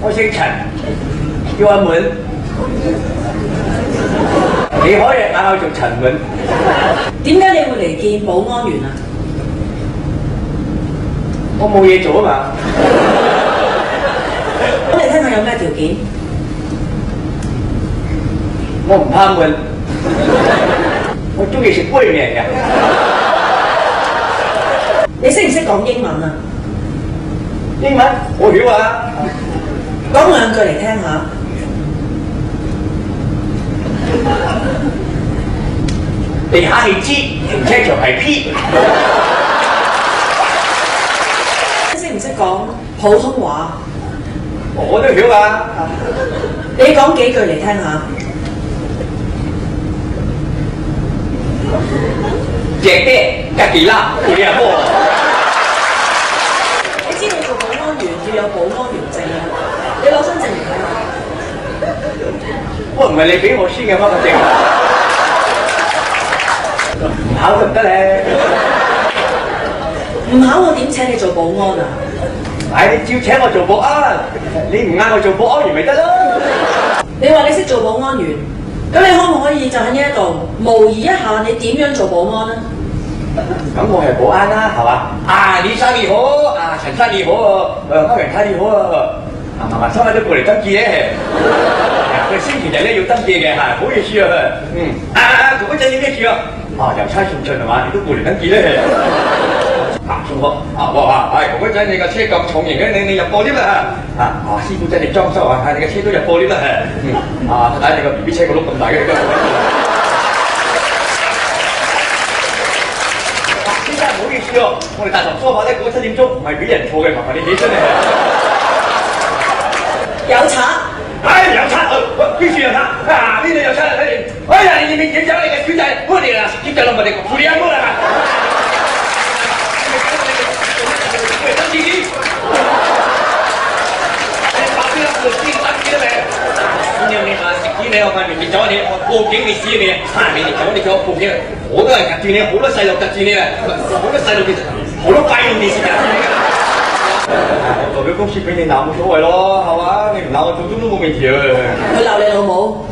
我姓陳，叫阿滿。你可以嗌我做陳滿。點解你會嚟見保安員啊？我冇嘢做啊嘛。我嚟聽下有咩條件？我唔怕滿，我中意食杯麵嘅。你識唔識講英文啊？英文我曉啊。講兩句嚟聽下。地下係 G，停車場係 P。識唔識講普通話？我都曉啊。你講幾句嚟聽下。隻爹吉吉啦，你阿波。你知道做保安員要有保安員證啊？你攞身證嚟。喂，唔係你俾我先嘅乜個證？唔考得唔得咧？唔考我點請你做保安啊？唉，你照請我做保安，你唔嗌我做保安員咪得咯？你話你識做保安員，咁你可唔可以就喺呢一度模擬一下你點樣做保安咧？咁我係保安啦，係嘛？啊，李生你好，啊陳生你好，誒歐陽太你好啊，啊麻麻收埋都过嚟登记咧。佢星期日咧要登记嘅，係，唔好意思啊，嗯，啊啊哥哥仔你咩事啊？啊郵差送信系嘛？你都过嚟登记咧。啊，送貨啊！哇哇！唉，哥哥仔你个车咁重型嘅，你你入貨啲啦啊！啊，师傅仔你装修啊，係你架車都入貨啲啦。嗯，啊睇你个 B B 车个碌咁大嘅。先生唔好意思哦，我哋大堂梳化咧過七点钟唔系俾人坐嘅，麻烦你起身嚟。樣你話食煙你我塊面面走你，我報警你死你！啊，你哋走你叫我報警，我都係及住你，好多細路及住你啊！好多細路其實好多怪用你先㗎。我代表公司俾你鬧冇所謂咯，係嘛？你唔鬧我做鐘都冇問題！佢鬧你老母。